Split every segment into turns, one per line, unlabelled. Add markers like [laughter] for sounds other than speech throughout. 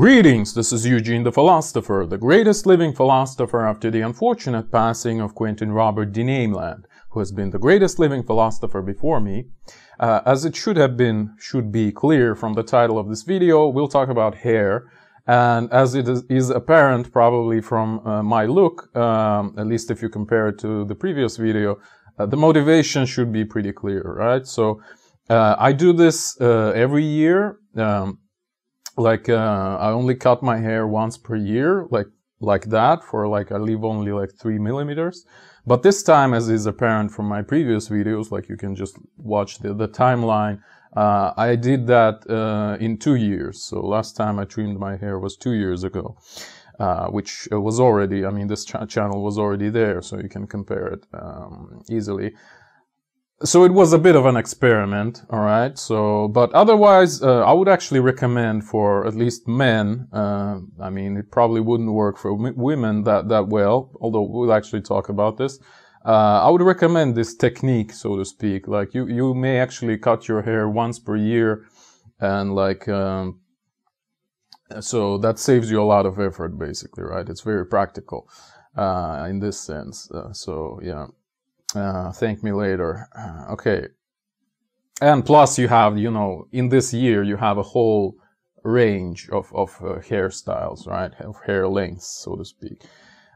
Greetings, this is Eugene the Philostopher, the greatest living philosopher after the unfortunate passing of Quentin Robert de Nameland, who has been the greatest living philosopher before me. Uh, as it should have been, should be clear from the title of this video, we'll talk about hair. And as it is, is apparent probably from uh, my look, um, at least if you compare it to the previous video, uh, the motivation should be pretty clear, right? So uh, I do this uh, every year. Um, like uh, I only cut my hair once per year, like like that for like I leave only like three millimeters. But this time, as is apparent from my previous videos, like you can just watch the, the timeline, uh, I did that uh, in two years. So last time I trimmed my hair was two years ago, uh, which was already, I mean, this ch channel was already there, so you can compare it um, easily so it was a bit of an experiment, all right. So, but otherwise, uh, I would actually recommend for at least men. Uh, I mean, it probably wouldn't work for women that that well. Although we'll actually talk about this. Uh, I would recommend this technique, so to speak. Like you, you may actually cut your hair once per year, and like, um, so that saves you a lot of effort, basically, right? It's very practical uh, in this sense. Uh, so yeah. Uh, thank me later. Uh, okay. And plus you have, you know, in this year you have a whole range of, of uh, hairstyles, right? Of hair lengths, so to speak.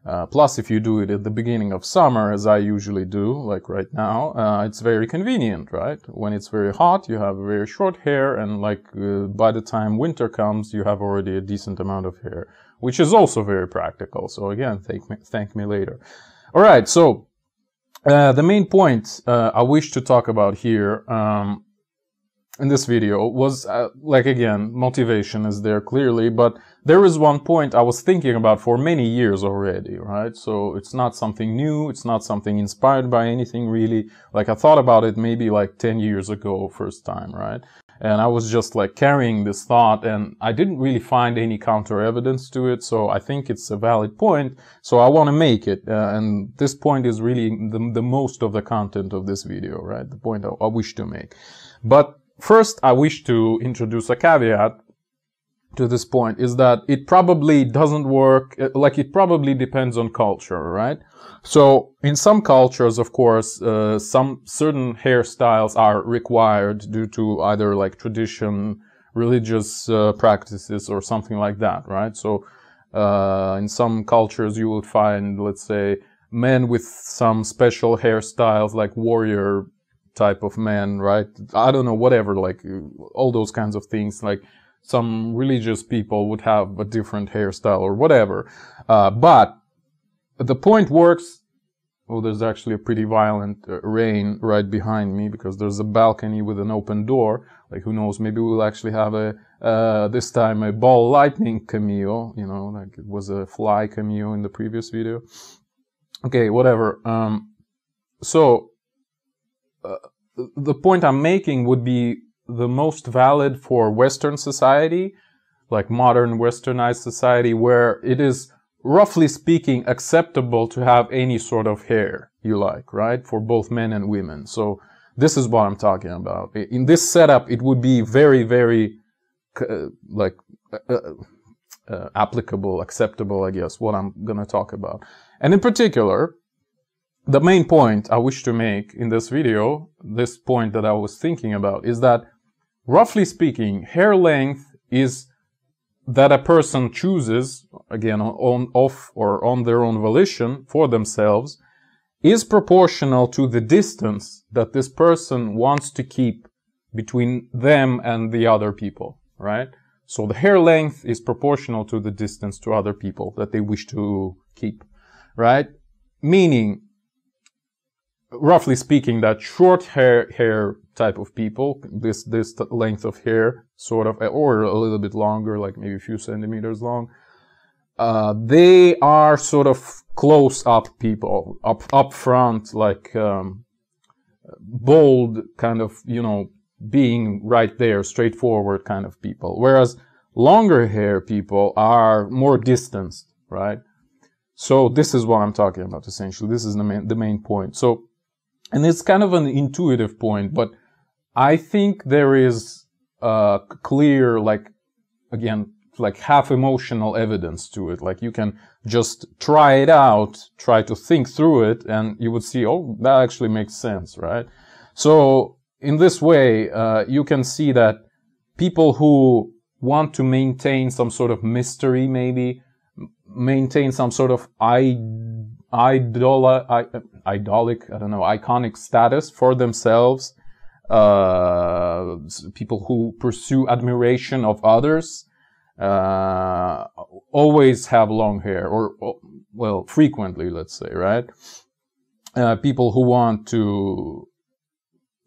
Uh, plus, if you do it at the beginning of summer, as I usually do, like right now, uh, it's very convenient, right? When it's very hot, you have very short hair, and like uh, by the time winter comes, you have already a decent amount of hair, which is also very practical. So again, thank me, thank me later. All right, so uh, the main point uh, I wish to talk about here um, in this video was, uh, like again, motivation is there clearly, but there is one point I was thinking about for many years already, right? So it's not something new, it's not something inspired by anything really. Like I thought about it maybe like 10 years ago first time, right? And I was just like carrying this thought and I didn't really find any counter evidence to it. So I think it's a valid point. So I want to make it. Uh, and this point is really the, the most of the content of this video, right? The point I, I wish to make. But first, I wish to introduce a caveat to this point is that it probably doesn't work, uh, like it probably depends on culture, right? So in some cultures, of course, uh, some certain hairstyles are required due to either like tradition, religious uh, practices or something like that, right? So uh, in some cultures, you would find, let's say, men with some special hairstyles like warrior type of men, right? I don't know, whatever, like all those kinds of things, like some religious people would have a different hairstyle or whatever. Uh, but the point works. Oh, there's actually a pretty violent uh, rain right behind me because there's a balcony with an open door. Like, who knows? Maybe we'll actually have a, uh, this time a ball lightning cameo, you know, like it was a fly cameo in the previous video. Okay, whatever. Um, so, uh, the point I'm making would be the most valid for Western society, like modern westernized society, where it is roughly speaking, acceptable to have any sort of hair you like, right? For both men and women. So this is what I'm talking about. In this setup, it would be very, very, uh, like, uh, uh, uh, applicable, acceptable, I guess, what I'm going to talk about. And in particular, the main point I wish to make in this video, this point that I was thinking about, is that roughly speaking, hair length is that a person chooses, again, on, off or on their own volition for themselves, is proportional to the distance that this person wants to keep between them and the other people, right? So the hair length is proportional to the distance to other people that they wish to keep, right? Meaning, roughly speaking, that short hair, hair type of people, this, this length of hair, sort of, or a little bit longer, like maybe a few centimeters long, uh, they are sort of close up people, up, up front, like, um, bold kind of, you know, being right there, straightforward kind of people. Whereas longer hair people are more distanced, right? So this is what I'm talking about essentially. This is the main, the main point. So, and it's kind of an intuitive point, but I think there is clear, like, again, like half emotional evidence to it. Like you can just try it out, try to think through it, and you would see, oh, that actually makes sense, right? So in this way, uh, you can see that people who want to maintain some sort of mystery, maybe maintain some sort of I, idola, I, idolic, I don't know, iconic status for themselves, uh, people who pursue admiration of others, uh, always have long hair, or, well, frequently, let's say, right? Uh, people who want to,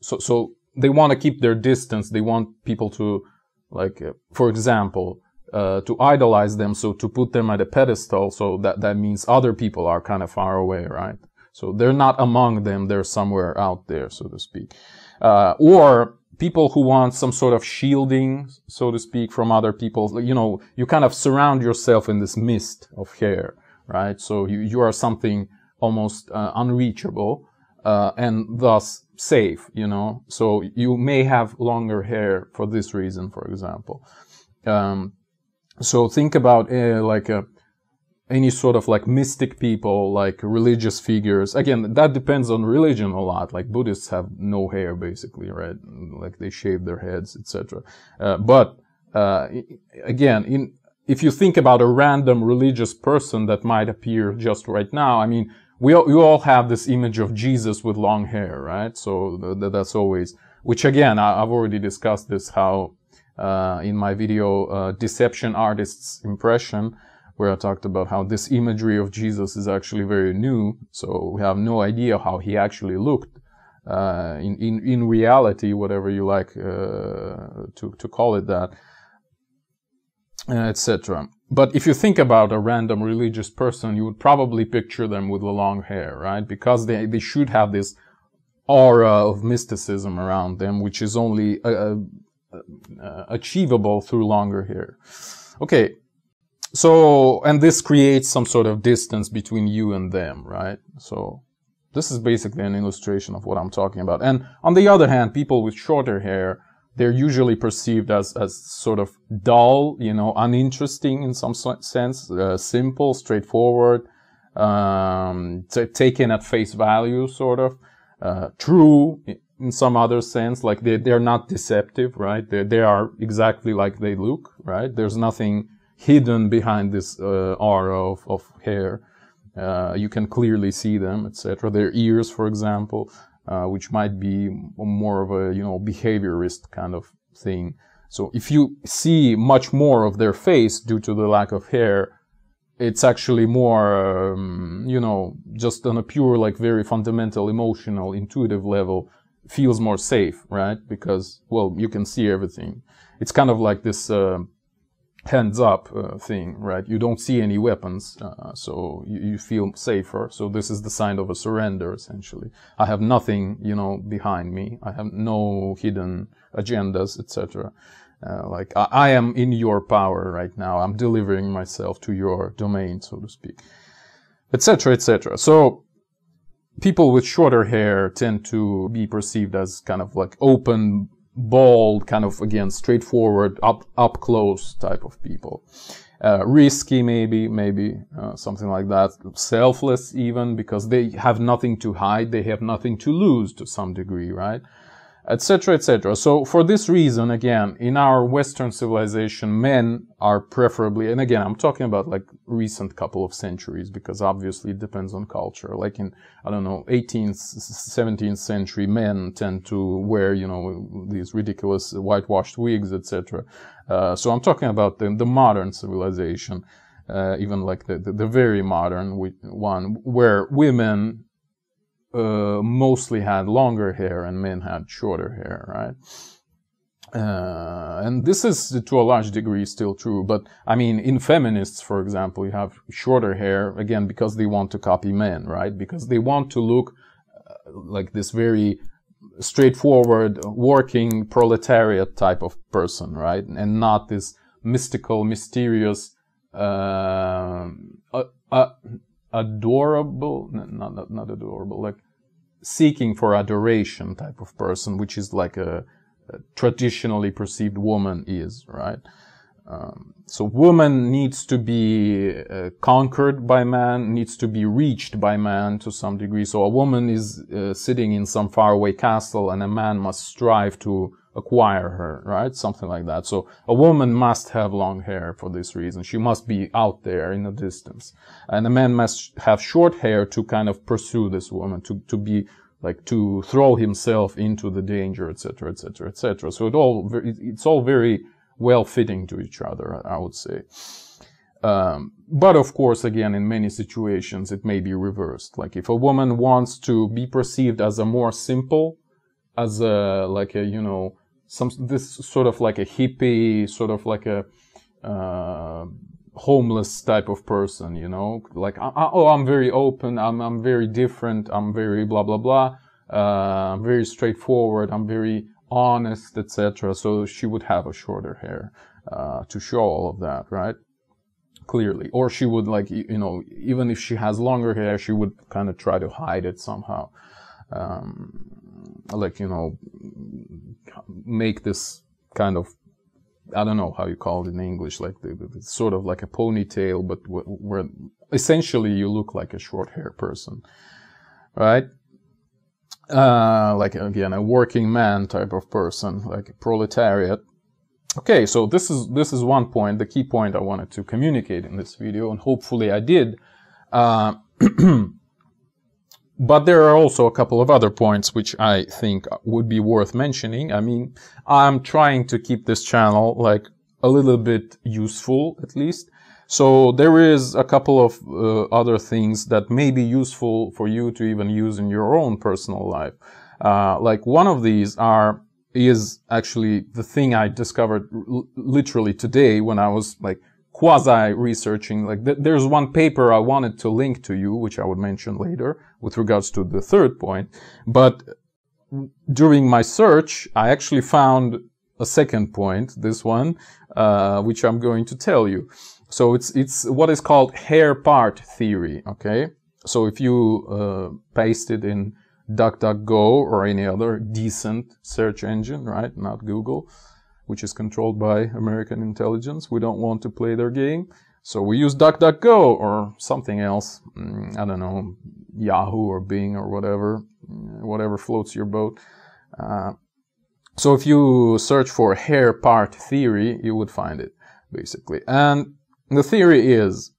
so, so they want to keep their distance. They want people to, like, uh, for example, uh, to idolize them, so to put them at a pedestal, so that, that means other people are kind of far away, right? So they're not among them, they're somewhere out there, so to speak. Uh, or people who want some sort of shielding, so to speak, from other people. You know, you kind of surround yourself in this mist of hair, right? So you, you are something almost uh, unreachable, uh, and thus safe, you know. So you may have longer hair for this reason, for example. Um, so think about uh, like a any sort of like mystic people, like religious figures. Again, that depends on religion a lot. Like Buddhists have no hair, basically, right? Like they shave their heads, etc. Uh, but uh, again, in if you think about a random religious person that might appear just right now, I mean, we all, we all have this image of Jesus with long hair, right? So th- that's always, which again, I, have already discussed this how in my video, uh, Deception Artist's Impression where I talked about how this imagery of Jesus is actually very new. So we have no idea how he actually looked. Uh, in, in, in reality, whatever you like uh, to, to call it that, uh, etc. But if you think about a random religious person, you would probably picture them with the long hair, right? Because they, they should have this aura of mysticism around them, which is only uh, uh, achievable through longer hair. Okay, so, and this creates some sort of distance between you and them, right? So, this is basically an illustration of what I'm talking about. And on the other hand, people with shorter hair, they're usually perceived as, as sort of dull, you know, uninteresting in some sense, uh, simple, straightforward, um, taken at face value, sort of, uh, true in some other sense, like they, they're not deceptive, right? They, they are exactly like they look, right? There's nothing, hidden behind this uh, aura of, of hair. Uh, you can clearly see them, etc. Their ears, for example, uh, which might be more of a you know behaviorist kind of thing. So if you see much more of their face due to the lack of hair, it's actually more, um, you know, just on a pure, like very fundamental, emotional, intuitive level, feels more safe, right? Because, well, you can see everything. It's kind of like this, uh, hands up uh, thing, right? You don't see any weapons, uh, so you, you, feel safer. So this is the sign of a surrender, essentially. I have nothing, you know, behind me. I have no hidden agendas, etc. Uh, like I, I, am in your power right now. I'm delivering myself to your domain, so to speak, etc., etc. So people with shorter hair tend to be perceived as kind of like open bold, kind of again straightforward, up up close type of people. Uh, risky, maybe, maybe uh, something like that. Selfless, even because they have nothing to hide, they have nothing to lose to some degree, right? Etc., etc. So for this reason, again, in our Western civilization, men are preferably, and again, I'm talking about like recent couple of centuries because obviously it depends on culture. Like in, I don't know, 18th, 17th century, men tend to wear, you know, these ridiculous whitewashed wigs, etc. Uh, so I'm talking about the, the modern civilization. Uh, even like the, the, the very modern one, where women uh, mostly had longer hair and men had shorter hair, right? Uh, and this is to a large degree still true, but I mean, in feminists, for example, you have shorter hair again because they want to copy men, right? Because they want to look uh, like this very straightforward, working proletariat type of person, right? And not this mystical, mysterious, uh, uh, adorable, not, not, not adorable, like seeking for adoration type of person, which is like a, a traditionally perceived woman is, right? Um, so woman needs to be uh, conquered by man, needs to be reached by man to some degree. So a woman is uh, sitting in some faraway castle and a man must strive to acquire her, right? Something like that. So a woman must have long hair for this reason. She must be out there in the distance. And a man must have short hair to kind of pursue this woman, to, to be like to throw himself into the danger, etc., etc., etc. So it all, it's all very well fitting to each other, I would say. Um, but of course, again, in many situations, it may be reversed. Like if a woman wants to be perceived as a more simple, as a, like a, you know, some, this sort of like a hippie, sort of like a, uh, homeless type of person, you know, like, I, I, oh, I'm very open, I'm, I'm very different, I'm very blah, blah, blah, uh, I'm very straightforward, I'm very honest, etc. So she would have a shorter hair uh, to show all of that, right? Clearly, or she would like you know even if she has longer hair, she would kind of try to hide it somehow, um, like you know make this kind of I don't know how you call it in English, like the, the, sort of like a ponytail, but where essentially you look like a short hair person, right? uh, like again a working man type of person, like a proletariat. Okay, so this is this is one point, the key point I wanted to communicate in this video, and hopefully I did. Uh, [clears throat] but there are also a couple of other points which I think would be worth mentioning. I mean, I'm trying to keep this channel like a little bit useful at least. So there is a couple of uh, other things that may be useful for you to even use in your own personal life. Uh, like one of these are is actually the thing I discovered literally today when I was like quasi researching. Like th- there's one paper I wanted to link to you, which I would mention later with regards to the third point. But during my search, I actually found a second point, this one, uh, which I'm going to tell you. So it's it's what is called hair part theory. Okay, so if you uh, paste it in DuckDuckGo or any other decent search engine, right? Not Google, which is controlled by American intelligence. We don't want to play their game. So we use DuckDuckGo or something else. Mm, I don't know, Yahoo or Bing or whatever, whatever floats your boat. Uh, so if you search for hair part theory, you would find it basically. And the theory is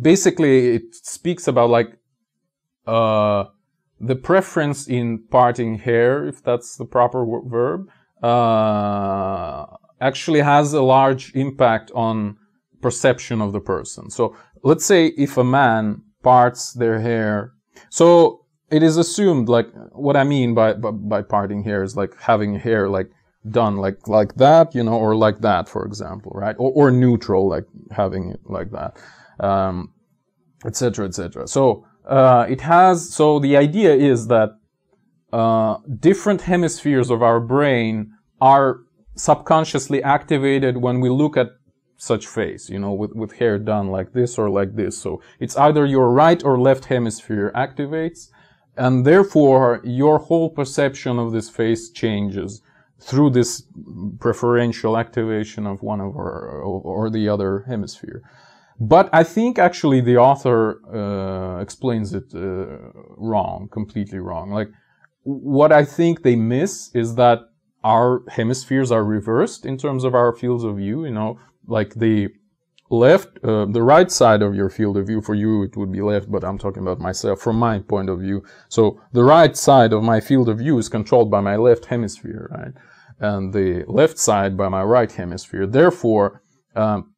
basically it speaks about like uh, the preference in parting hair, if that's the proper verb, uh, actually has a large impact on perception of the person. So let's say if a man parts their hair, so it is assumed like what I mean by, by, by parting hair is like having hair like done like like that, you know, or like that, for example, right? Or, or neutral, like having it like that, um, etc., etc. So uh, it has. So the idea is that uh, different hemispheres of our brain are subconsciously activated when we look at such face, you know, with, with hair done like this or like this. So it's either your right or left hemisphere activates, and therefore your whole perception of this face changes through this preferential activation of one of our or the other hemisphere. But I think actually the author uh, explains it uh, wrong, completely wrong. Like what I think they miss is that our hemispheres are reversed in terms of our fields of view. You know, like the left, uh, the right side of your field of view for you, it would be left, but I'm talking about myself from my point of view. So the right side of my field of view is controlled by my left hemisphere, right? And the left side by my right hemisphere. Therefore, um,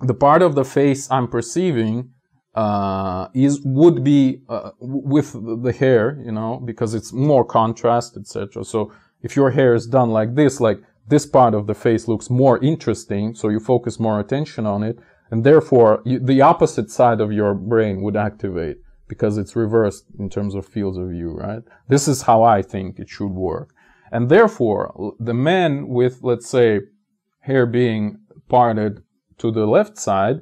the part of the face I'm perceiving uh, is would be uh, with the hair, you know, because it's more contrast, etc. So if your hair is done like this, like this part of the face looks more interesting, so you focus more attention on it, and therefore you, the opposite side of your brain would activate because it's reversed in terms of fields of view, right? This is how I think it should work. And therefore, the men with, let's say, hair being parted to the left side,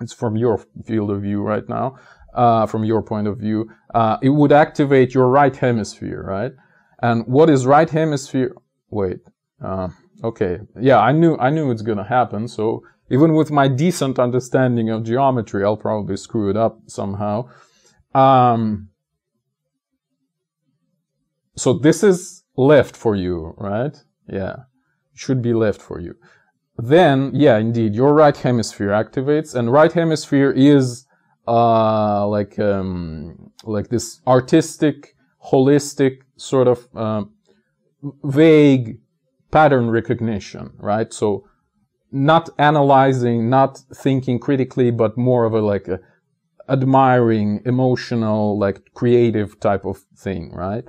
it's from your field of view right now, uh, from your point of view, uh, it would activate your right hemisphere, right? And what is right hemisphere? Wait, uh, Okay. Yeah, I knew I knew it's gonna happen. So even with my decent understanding of geometry, I'll probably screw it up somehow. Um, so this is left for you, right? Yeah, should be left for you. Then, yeah, indeed, your right hemisphere activates, and right hemisphere is uh, like um, like this artistic, holistic sort of uh, vague pattern recognition, right? So not analyzing, not thinking critically, but more of a like a admiring, emotional, like creative type of thing, right?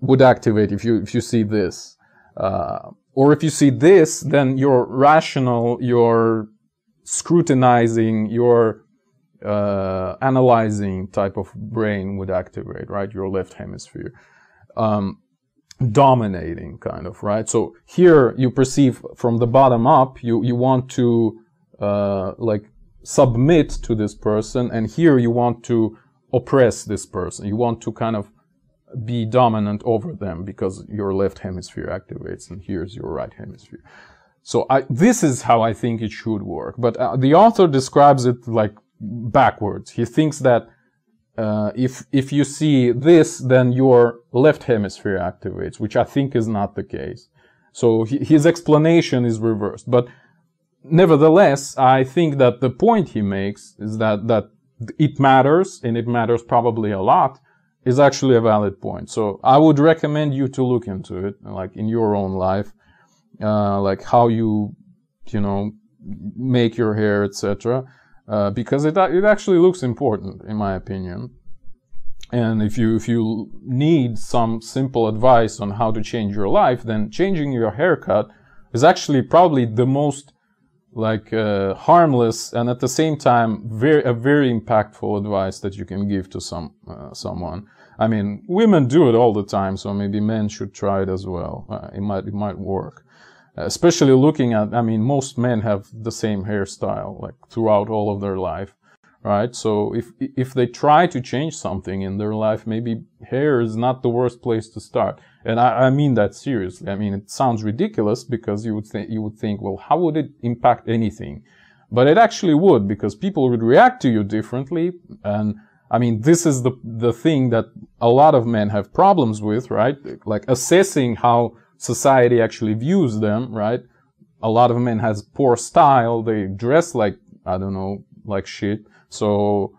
Would activate if you if you see this, uh, or if you see this, then your rational, your scrutinizing, your uh, analyzing type of brain would activate, right? Your left hemisphere. Um, dominating kind of right so here you perceive from the bottom up you you want to uh, like submit to this person and here you want to oppress this person you want to kind of be dominant over them because your left hemisphere activates and here's your right hemisphere so I, this is how i think it should work but uh, the author describes it like backwards he thinks that uh, if if you see this, then your left hemisphere activates, which I think is not the case. So he, his explanation is reversed. But nevertheless, I think that the point he makes is that that it matters, and it matters probably a lot, is actually a valid point. So I would recommend you to look into it, like in your own life, uh, like how you, you know, make your hair, etc uh, because it, it actually looks important in my opinion. And if you if you need some simple advice on how to change your life, then changing your haircut is actually probably the most like uh, harmless and at the same time very a very impactful advice that you can give to some uh, someone. I mean, women do it all the time, so maybe men should try it as well. Uh, it might it might work especially looking at, I mean, most men have the same hairstyle, like throughout all of their life, right? So if, if they try to change something in their life, maybe hair is not the worst place to start. And I, I mean that seriously. I mean, it sounds ridiculous because you would think, you would think, well, how would it impact anything? But it actually would because people would react to you differently. And I mean, this is the, the thing that a lot of men have problems with, right? Like assessing how society actually views them, right? A lot of men has poor style. They dress like, I don't know, like shit. So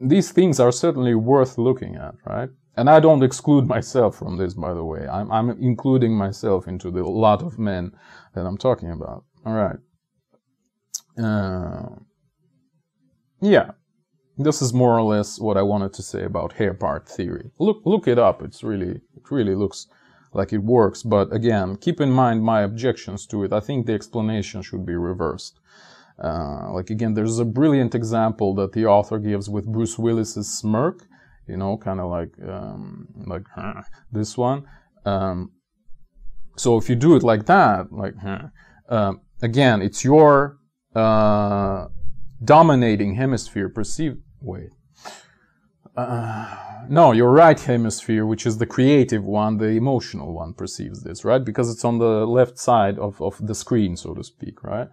these things are certainly worth looking at, right? And I don't exclude myself from this, by the way. I'm, I'm including myself into the lot of men that I'm talking about. All right. Uh, yeah. This is more or less what I wanted to say about hair part theory. Look, look it up. It's really, it really looks like it works. But again, keep in mind my objections to it. I think the explanation should be reversed. Uh, like again, there's a brilliant example that the author gives with Bruce Willis's smirk, you know, kind of like um, like huh, this one. Um, so if you do it like that, like huh, uh, again, it's your uh, dominating hemisphere perceived. Wait, uh, no, your right hemisphere, which is the creative one, the emotional one, perceives this, right? Because it's on the left side of, of the screen, so to speak, right?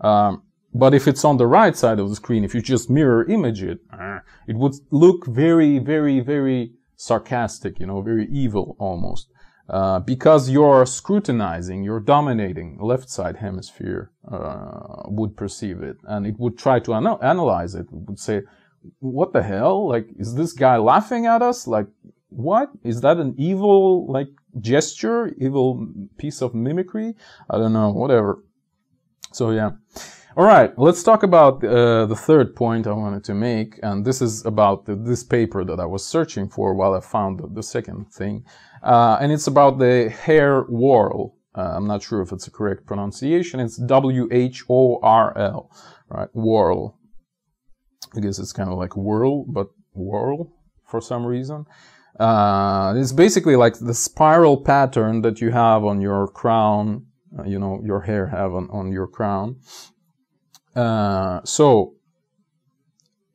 Um, but if it's on the right side of the screen, if you just mirror image it, uh, it would look very, very, very sarcastic, you know, very evil almost. Uh, because you're scrutinizing, you're dominating left side hemisphere uh, would perceive it, and it would try to ana- analyze it. It would say, what the hell? Like, is this guy laughing at us? Like, what? Is that an evil, like, gesture? Evil piece of mimicry? I don't know, whatever. So, yeah. All right, let's talk about uh, the third point I wanted to make, and this is about the, this paper that I was searching for while I found the, the second thing, uh, and it's about the hair whorl. Uh, I'm not sure if it's a correct pronunciation. It's W H O R L, right? Whorl. I guess it's kind of like whirl, but whirl for some reason. Uh, it's basically like the spiral pattern that you have on your crown, uh, you know, your hair have on, on your crown. Uh, so,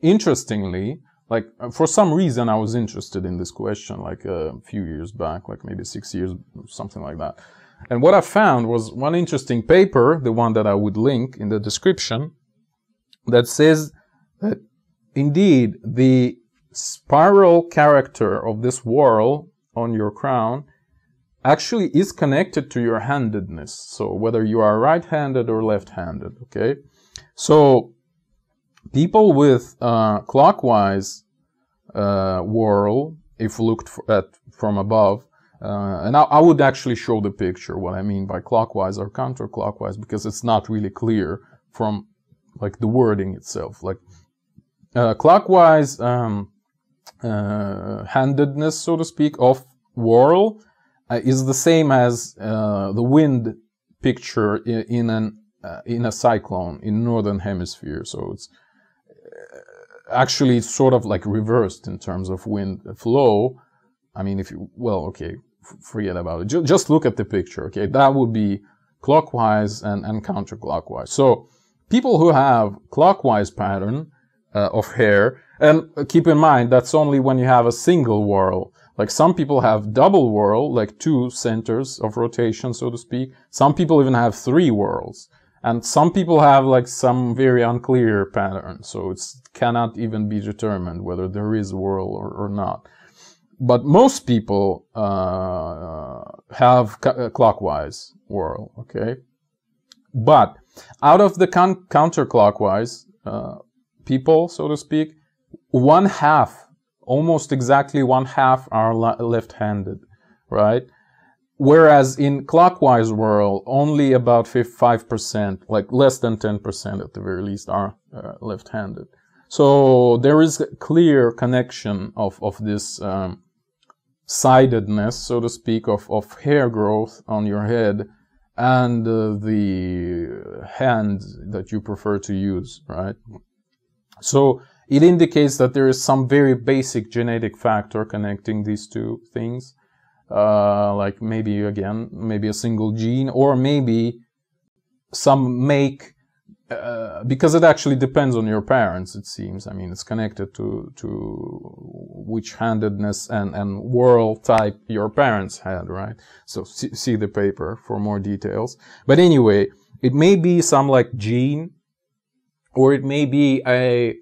interestingly, like for some reason I was interested in this question like a few years back, like maybe six years, something like that. And what I found was one interesting paper, the one that I would link in the description, that says that indeed the spiral character of this whorl on your crown actually is connected to your handedness. So whether you are right-handed or left-handed, okay? So people with uh, clockwise uh, whorl, if looked at from above, uh, and I, I, would actually show the picture what I mean by clockwise or counterclockwise because it's not really clear from like the wording itself. Like uh, clockwise um, uh, handedness, so to speak, of whorl uh, is the same as uh, the wind picture in, in an uh, in a cyclone in northern hemisphere. So it's actually it's sort of like reversed in terms of wind flow. I mean, if you well, okay, forget about it. Just, just look at the picture. Okay, that would be clockwise and, and counterclockwise. So people who have clockwise pattern uh, of hair, and keep in mind that's only when you have a single whorl. Like some people have double whorl, like two centers of rotation, so to speak. Some people even have three whorls. And some people have like some very unclear pattern, so it cannot even be determined whether there is a whorl or, or not. But most people uh, have uh, clockwise whorl, okay? But out of the counterclockwise uh, people, so to speak, one half almost exactly one half are left-handed, right? Whereas in clockwise whorl, only about 5%, like less than 10% at the very least, are uh, left-handed. So there is a clear connection of, of this um, sidedness, so to speak, of, of hair growth on your head and uh, the hand that you prefer to use, right? So it indicates that there is some very basic genetic factor connecting these two things. Uh, like maybe again, maybe a single gene or maybe some make, uh, because it actually depends on your parents, it seems. I mean, it's connected to, to which handedness and, and whorl type your parents had, right? So see, see the paper for more details. But anyway, it may be some like gene or it may be a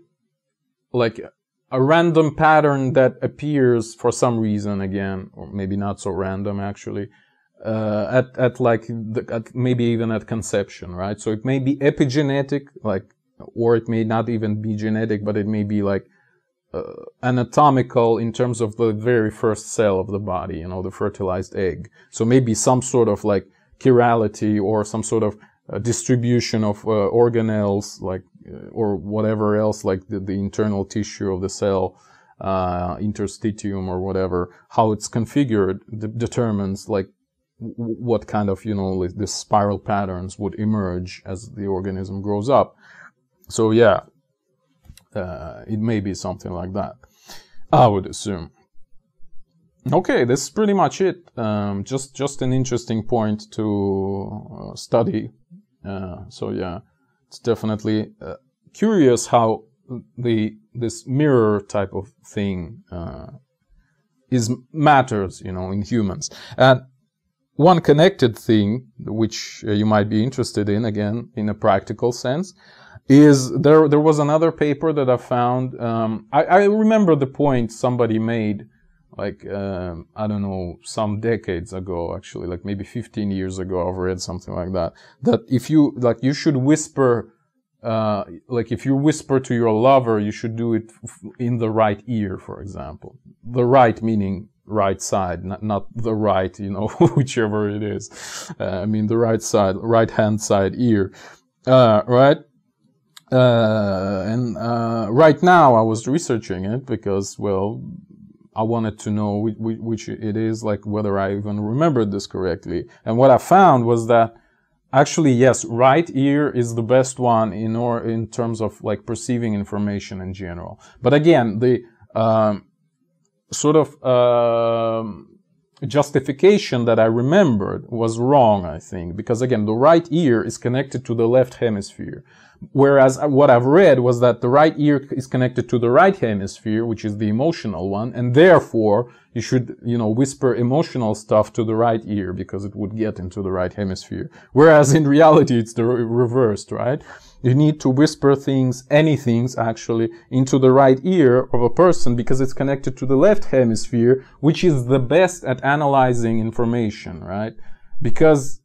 like a random pattern that appears for some reason again, or maybe not so random actually, uh, at at like the, at maybe even at conception, right? So it may be epigenetic, like, or it may not even be genetic, but it may be like uh, anatomical in terms of the very first cell of the body, you know, the fertilized egg. So maybe some sort of like chirality or some sort of uh, distribution of uh, organelles, like or whatever else, like the, the internal tissue of the cell, uh, interstitium or whatever, how it's configured determines like what kind of you know the spiral patterns would emerge as the organism grows up. So yeah, uh, it may be something like that. I would assume. Okay, this is pretty much it. Um, just just an interesting point to uh, study. Uh, so yeah, it's definitely uh, curious how the this mirror type of thing uh, is matters, you know, in humans. And one connected thing, which uh, you might be interested in, again, in a practical sense, is there. There was another paper that I found. Um, I, I, remember the point somebody made, like um, I don't know, some decades ago, actually, like maybe 15 years ago. I've read something like that. That if you like, you should whisper. Uh, like if you whisper to your lover, you should do it in the right ear, for example. The right meaning right side, not, not the right, you know, [laughs] whichever it is. Uh, I mean, the right side, right hand side ear. Uh, right? Uh, and, uh, right now I was researching it because, well, I wanted to know which, which it is, like whether I even remembered this correctly. And what I found was that actually, yes, right ear is the best one in or in terms of like perceiving information in general. But again, the um, sort of um, justification that I remembered was wrong, I think, because again, the right ear is connected to the left hemisphere. Whereas uh, what I've read was that the right ear is connected to the right hemisphere, which is the emotional one, and therefore you should, you know, whisper emotional stuff to the right ear because it would get into the right hemisphere. Whereas in reality, it's the reversed, right? You need to whisper things, any things actually, into the right ear of a person because it's connected to the left hemisphere, which is the best at analyzing information, right? Because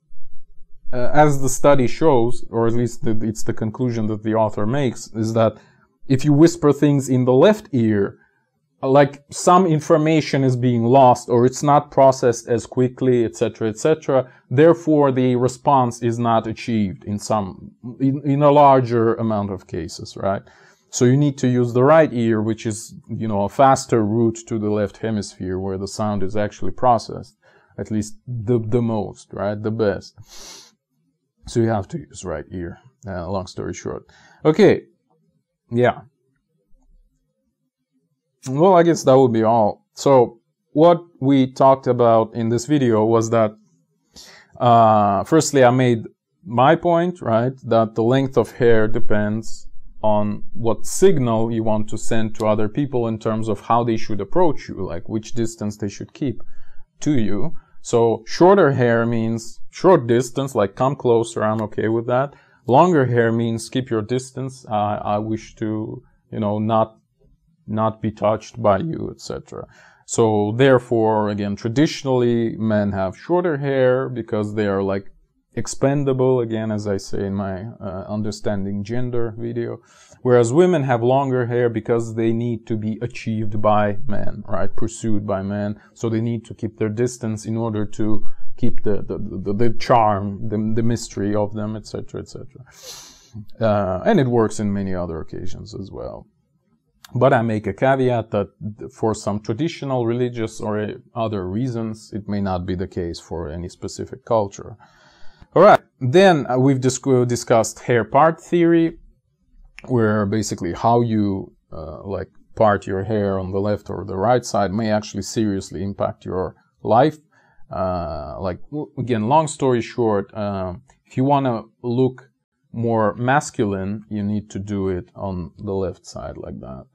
uh, as the study shows, or at least the, it's the conclusion that the author makes, is that if you whisper things in the left ear, like some information is being lost or it's not processed as quickly, etc., etc. Therefore, the response is not achieved in some, in, in a larger amount of cases, right? So you need to use the right ear, which is, you know, a faster route to the left hemisphere where the sound is actually processed. At least the, the most, right? The best. So you have to use right ear. Uh, long story short. Okay. Yeah. Well, I guess that would be all. So what we talked about in this video was that, uh, firstly, I made my point, right? That the length of hair depends on what signal you want to send to other people in terms of how they should approach you, like which distance they should keep to you. So shorter hair means short distance, like come closer, I'm okay with that. Longer hair means keep your distance. Uh, I wish to, you know, not not be touched by you, etc. So therefore, again, traditionally men have shorter hair because they are like expendable, again, as I say in my uh, understanding gender video. Whereas women have longer hair because they need to be achieved by men, right? Pursued by men. So they need to keep their distance in order to keep the, the, the, the charm, the, the mystery of them, etc., etc. Uh, and it works in many other occasions as well. But I make a caveat that for some traditional religious or other reasons, it may not be the case for any specific culture. All right. Then uh, we've dis discussed hair part theory, where basically how you uh, like part your hair on the left or the right side may actually seriously impact your life. Uh, like again, long story short, uh, if you want to look more masculine, you need to do it on the left side like that.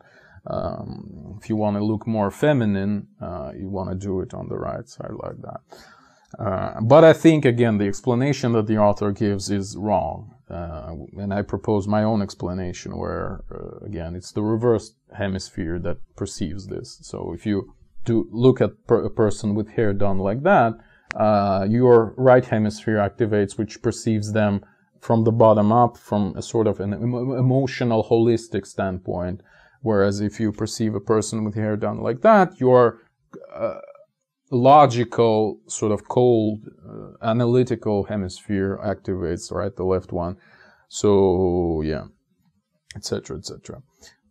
Um, if you want to look more feminine, uh, you want to do it on the right side like that. Uh, but I think, again, the explanation that the author gives is wrong. Uh, and I propose my own explanation where, uh, again, it's the reverse hemisphere that perceives this. So if you do look at per- a person with hair done like that, uh, your right hemisphere activates, which perceives them from the bottom up, from a sort of an emotional, holistic standpoint. Whereas if you perceive a person with hair done like that, your uh, logical, sort of cold, uh, analytical hemisphere activates, right? The left one. So, yeah, etc., etc.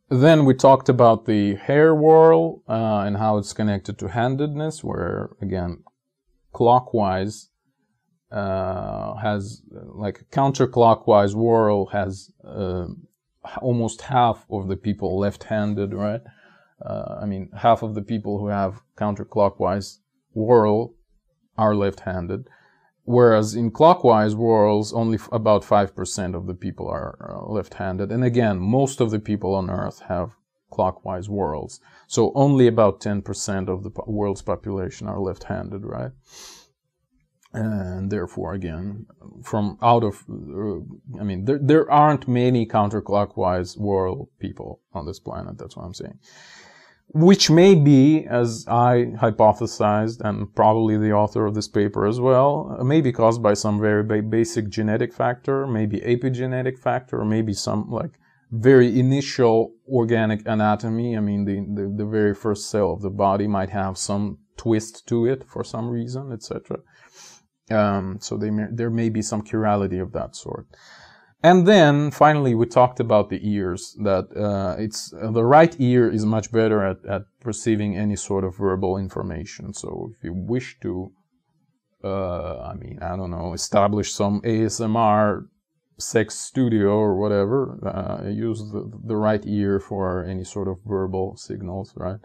Then we talked about the hair whorl uh, and how it's connected to handedness, where again, clockwise uh, has like counterclockwise whorl has uh, almost half of the people left-handed, right? Uh, I mean, half of the people who have counterclockwise whorl are left-handed, whereas in clockwise whorls, only about 5% of the people are uh, left-handed. And again, most of the people on Earth have clockwise whorls. So only about 10% of the world's population are left-handed, right? And therefore, again, from out of, uh, I mean, there, there aren't many counterclockwise whorl people on this planet. That's what I'm saying which may be, as I hypothesized, and probably the author of this paper as well, may be caused by some very basic genetic factor, maybe epigenetic factor, or maybe some like very initial organic anatomy. I mean, the, the, the very first cell of the body might have some twist to it for some reason, etc. Um, so may, there may be some chirality of that sort. And then finally, we talked about the ears. That uh, it's uh, the right ear is much better at, at perceiving any sort of verbal information. So if you wish to, uh, I mean, I don't know, establish some ASMR sex studio or whatever, uh, use the, the right ear for any sort of verbal signals, right?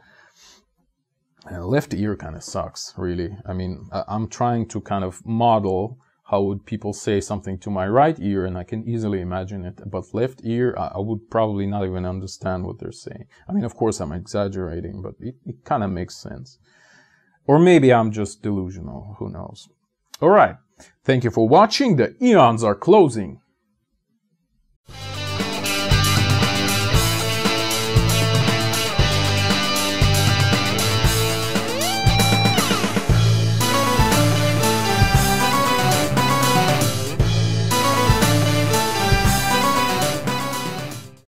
And left ear kind of sucks, really. I mean, I'm trying to kind of model how would people say something to my right ear and I can easily imagine it, but left ear, I, would probably not even understand what they're saying. I mean, of course I'm exaggerating, but it, it kind of makes sense. Or maybe I'm just delusional, who knows. Alright, thank you for watching, the eons are closing.